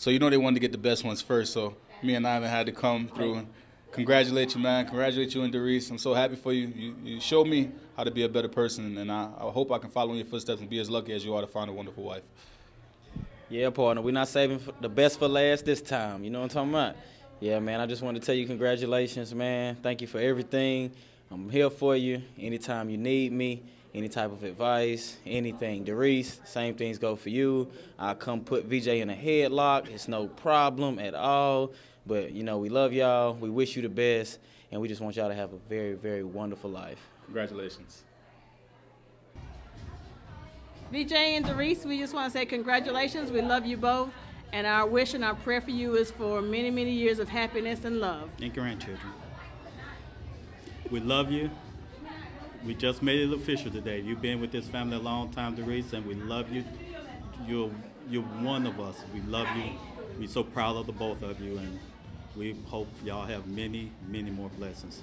So you know they wanted to get the best ones first. So me and Ivan had to come through and congratulate you, man. Congratulate you and Durice. I'm so happy for you. You, you showed me how to be a better person, and I, I hope I can follow in your footsteps and be as lucky as you are to find a wonderful wife. Yeah, partner. We're not saving the best for last this time. You know what I'm talking about? Yeah, man. I just want to tell you congratulations, man. Thank you for everything. I'm here for you anytime you need me, any type of advice, anything. Durice, same things go for you. I'll come put VJ in a headlock. It's no problem at all. But, you know, we love y'all. We wish you the best. And we just want y'all to have a very, very wonderful life. Congratulations. VJ and Durice, we just want to say congratulations. We love you both. And our wish and our prayer for you is for many, many years of happiness and love. And grandchildren. We love you. We just made it official today. You've been with this family a long time, Durice, and we love you. You're, you're one of us. We love you. We're so proud of the both of you, and we hope y'all have many, many more blessings.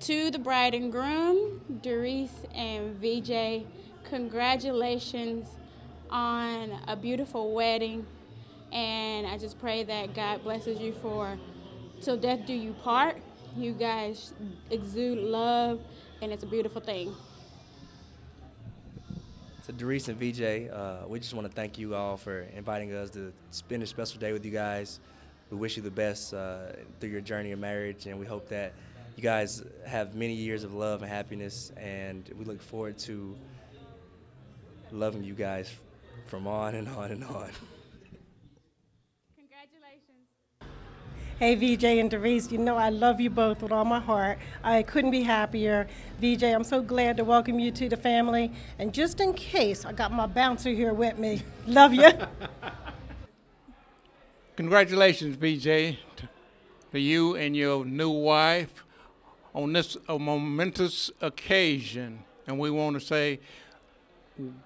To the bride and groom, Durice and VJ, congratulations on a beautiful wedding. And I just pray that God blesses you for till death do you part. You guys exude love, and it's a beautiful thing. To Durice and VJ, uh, we just want to thank you all for inviting us to spend a special day with you guys. We wish you the best uh, through your journey of marriage, and we hope that you guys have many years of love and happiness. And we look forward to loving you guys from on and on and on. Hey, VJ and Durice, you know I love you both with all my heart. I couldn't be happier. VJ, I'm so glad to welcome you to the family. And just in case, I got my bouncer here with me. Love you. Congratulations, VJ, to you and your new wife on this momentous occasion. And we want to say,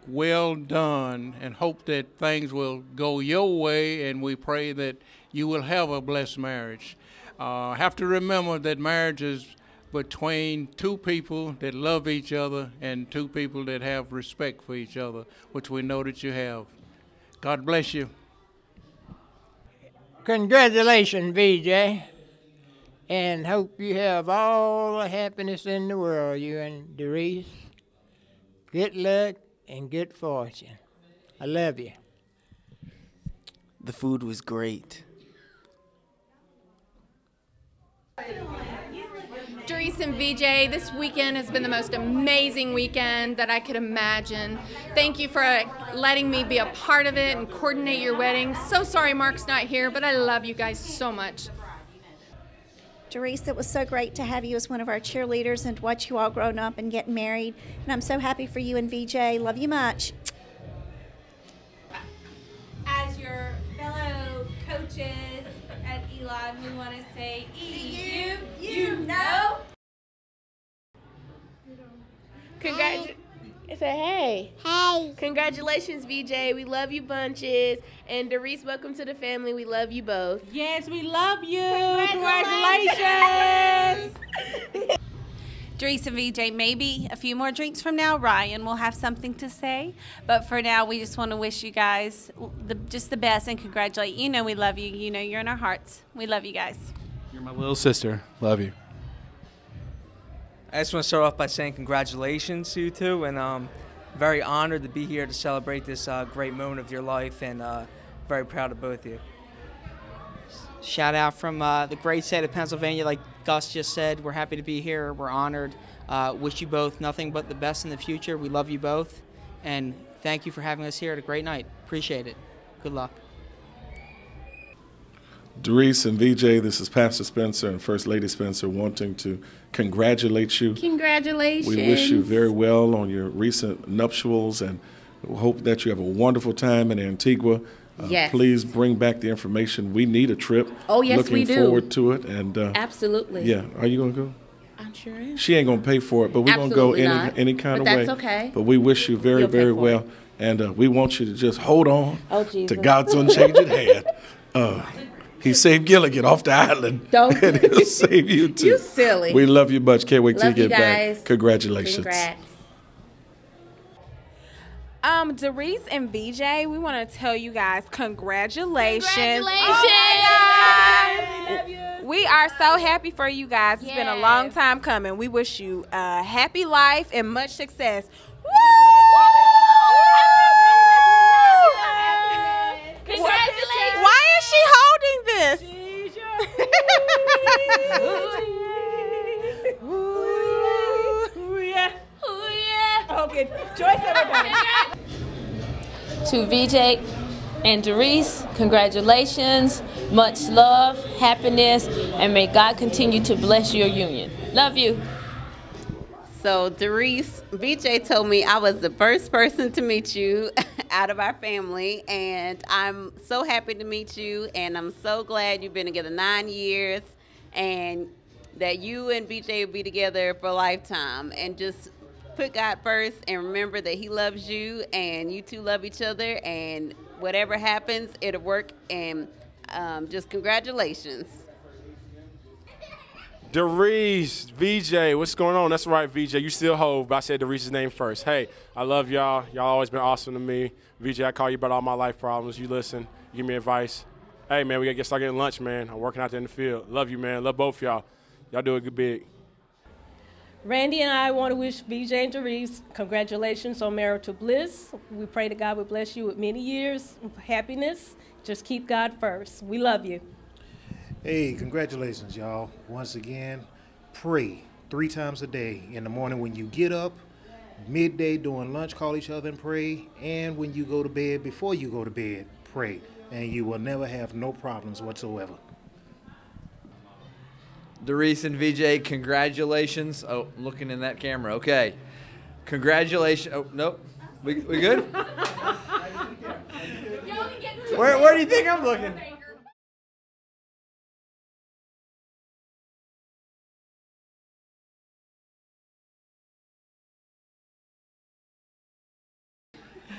well done and hope that things will go your way and we pray that you will have a blessed marriage. Uh, have to remember that marriage is between two people that love each other and two people that have respect for each other, which we know that you have. God bless you. Congratulations, VJ, and hope you have all the happiness in the world, you and Durice. Good luck and good fortune. I love you. The food was great. Durice and VJ, this weekend has been the most amazing weekend that I could imagine. Thank you for letting me be a part of it and coordinate your wedding. So sorry Mark's not here, but I love you guys so much. Durice, it was so great to have you as one of our cheerleaders and watch you all grown up and get married. And I'm so happy for you and VJ. Love you much. As your fellow coaches at Elon, we want to say, EU, you know. Congratulations. Say hey. Hey. Congratulations, VJ. We love you bunches. And Durice, welcome to the family. We love you both. Yes, we love you. Congratulations. Durice and VJ, maybe a few more drinks from now, Ryan will have something to say. But for now, we just want to wish you guys the, just the best and congratulate. You know we love you. You know you're in our hearts. We love you guys. You're my little sister. Love you. I just want to start off by saying congratulations to you two, and um, very honored to be here to celebrate this uh, great moment of your life, and uh, very proud of both of you. Shout out from uh, the great state of Pennsylvania, like Gus just said. We're happy to be here. We're honored. Uh, wish you both nothing but the best in the future. We love you both, and thank you for having us here at a great night. Appreciate it. Good luck. Durice and VJ, this is Pastor Spencer and First Lady Spencer wanting to congratulate you. Congratulations. We wish you very well on your recent nuptials and hope that you have a wonderful time in Antigua. Uh, Yes. Please bring back the information. We need a trip. Oh, yes, Looking we do. Looking forward to it. And uh, Absolutely. Yeah. Are you going to go? I'm sure am. She ain't gonna pay for it, but we're gonna go Absolutely any any kind But of way. that's okay. But we wish you very You'll very well, it. and uh, we want you to just hold on Oh, to God's unchanging hand. Uh, he saved Gilligan off the island, Don't- and he'll save you too. You silly. We love you much. Can't wait till Love you you get guys. back. Congratulations. Congrats. Um, Durice and VJ, we want to tell you guys congratulations. Congratulations. Oh we are so happy for you guys. It's been a long time coming. We wish you a happy life and much success. Woo! Congratulations. Why is she holding this? Okay, Joyce To VJ and Durice, congratulations, much love, happiness, and may God continue to bless your union. Love you. So, Durice, VJ told me I was the first person to meet you out of our family, and I'm so happy to meet you, and I'm so glad you've been together nine years, and that you and VJ will be together for a lifetime. And just put God first and remember that He loves you, and you two love each other, and whatever happens, it'll work. And um, just congratulations. Durice, VJ, what's going on? That's right, VJ. You still hold, but I said Durice's name first. Hey, I love y'all. Y'all always been awesome to me. VJ, I call you about all my life problems. You listen, you give me advice. Hey, man, we got to get started getting lunch, man. I'm working out there in the field. Love you, man. Love both y'all. Y'all do a good big. Randy and I want to wish VJ and Durice congratulations on marital bliss. We pray that God will bless you with many years of happiness. Just keep God first. We love you. Hey, congratulations, y'all. Once again, pray three times a day. In the morning when you get up, midday during lunch, call each other and pray. And when you go to bed, before you go to bed, pray. And you will never have no problems whatsoever. Durice and VJ, congratulations. Oh, looking in that camera. Okay. Congratulations. Oh, nope. We, we good? Where, where do you think I'm looking?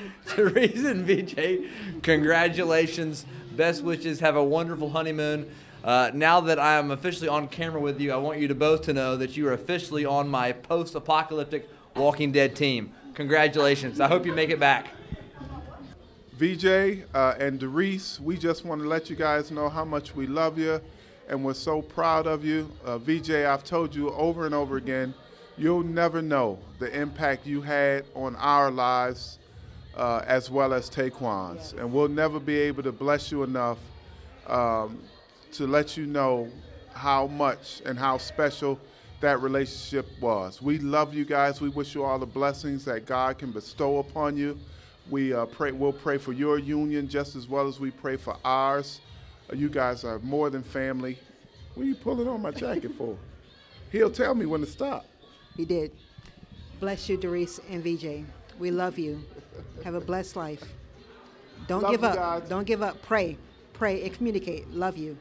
Durice and VJ, congratulations. Best wishes. Have a wonderful honeymoon. Uh, now that I am officially on camera with you, I want you to both to know that you are officially on my post-apocalyptic Walking Dead team. Congratulations. I hope you make it back. VJ uh, and Durice, we just want to let you guys know how much we love you and we're so proud of you. Uh, VJ, I've told you over and over again, you'll never know the impact you had on our lives uh, as well as Taquan's. And we'll never be able to bless you enough um, to let you know how much and how special that relationship was. We love you guys. We wish you all the blessings that God can bestow upon you. We uh, pray. We'll pray for your union just as well as we pray for ours. Uh, you guys are more than family. What are you pulling on my jacket for? He'll tell me when to stop. He did. Bless you, Durice and VJ. We love you. Have a blessed life. Don't Love give up. guys. Don't give up. Pray. Pray and communicate. Love you.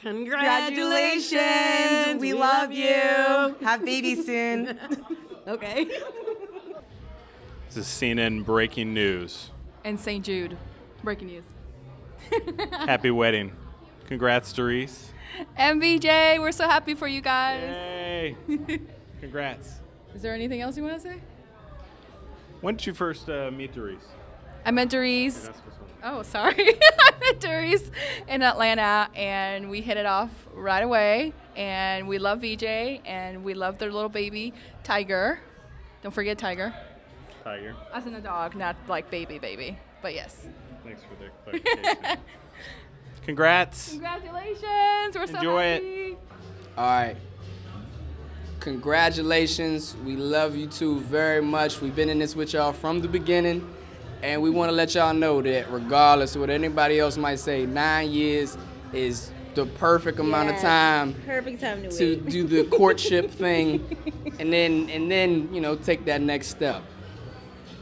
Congratulations. We love you. Have baby soon. okay. This is CNN breaking news. and St. Jude. Breaking news. Happy wedding. Congrats, Durice. MBJ, we're so happy for you guys. Yay. Congrats. Is there anything else you want to say? When did you first uh, meet Durice? I met Durice. Oh, sorry. I met Durice in Atlanta, and we hit it off right away. And we love VJ, and we love their little baby, Tiger. Don't forget Tiger. Tiger. As in a dog, not like baby, baby. But yes. Thanks for the clarification. Congrats. Congratulations. We're so happy. Enjoy it. All right. Congratulations. We love you two very much. We've been in this with y'all from the beginning. And we want to let y'all know that regardless of what anybody else might say, nine years is the perfect amount of time perfect time to to do the courtship thing and then and then, you know, take that next step.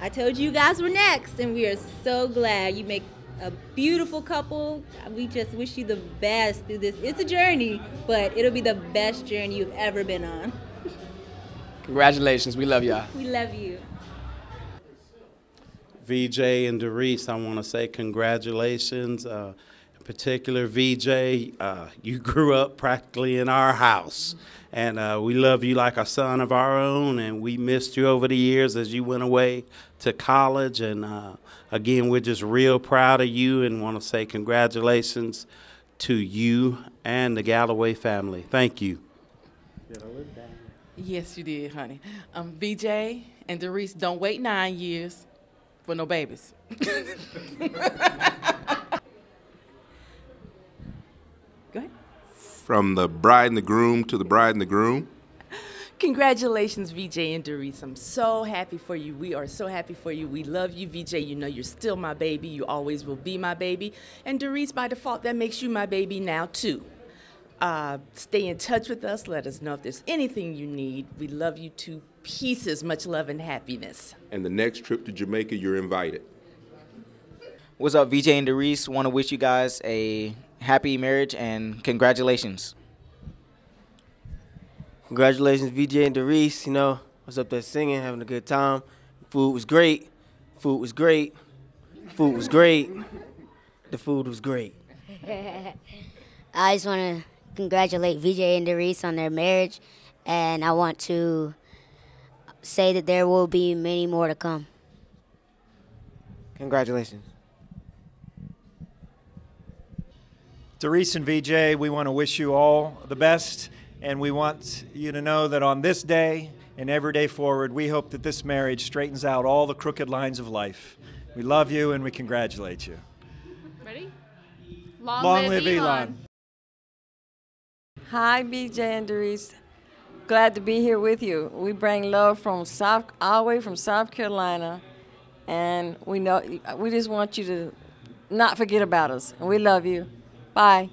I told you you guys were next, and we are so glad you make a beautiful couple. We just wish you the best through this. It's a journey, but it'll be the best journey you've ever been on. Congratulations. We love y'all. We love you. VJ and Durice, I want to say congratulations. Uh, particular VJ, uh, you grew up practically in our house. And uh, we love you like a son of our own, and we missed you over the years as you went away to college. And uh, again, we're just real proud of you and want to say congratulations to you and the Galloway family. Thank you. Yes, you did, honey. Um, VJ and Durice, don't wait nine years for no babies. Go ahead. From the bride and the groom to the bride and the groom. Congratulations, VJ and Durice. I'm so happy for you. We are so happy for you. We love you, VJ. You know you're still my baby. You always will be my baby. And Durice, by default, that makes you my baby now, too. Uh, stay in touch with us. Let us know if there's anything you need. We love you to pieces. Much love and happiness. And the next trip to Jamaica, you're invited. What's up, VJ and Durice? Want to wish you guys a happy marriage and congratulations. Congratulations, VJ and Durice. You know, I was up there singing, having a good time. Food was great. Food was great. Food was great. The food was great. I just want to congratulate VJ and Durice on their marriage, and I want to say that there will be many more to come. Congratulations. Durice and VJ, we want to wish you all the best, and we want you to know that on this day and every day forward, we hope that this marriage straightens out all the crooked lines of life. We love you and we congratulate you. Ready? Long, Long live, live Elon. Elon. Hi, VJ and Durice. Glad to be here with you. We bring love from South, all the way from South Carolina, and we know we just want you to not forget about us. And we love you. Bye.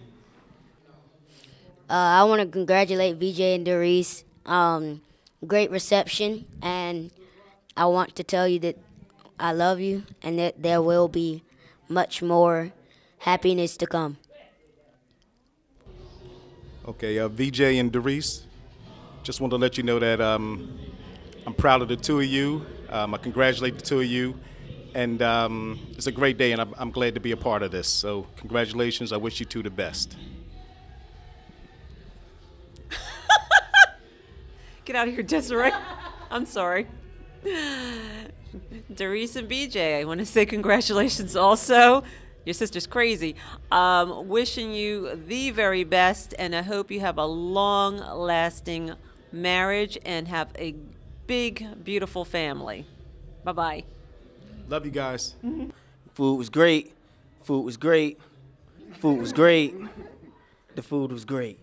Uh, I want to congratulate VJ and Durice. Um, great reception, and I want to tell you that I love you and that there will be much more happiness to come. Okay, uh, VJ and Durice, just want to let you know that um, I'm proud of the two of you. Um, I congratulate the two of you and um, it's a great day, and I'm, I'm, glad to be a part of this. So, congratulations. I wish you two the best. Get out of here, Desiree. I'm sorry. Durice and VJ, I want to say congratulations also. Your sister's crazy. Um, wishing you the very best, and I hope you have a long lasting marriage and have a big, beautiful family. Bye bye. Love you guys. Mm-hmm. Food was great. Food was great. Food was great. The food was great.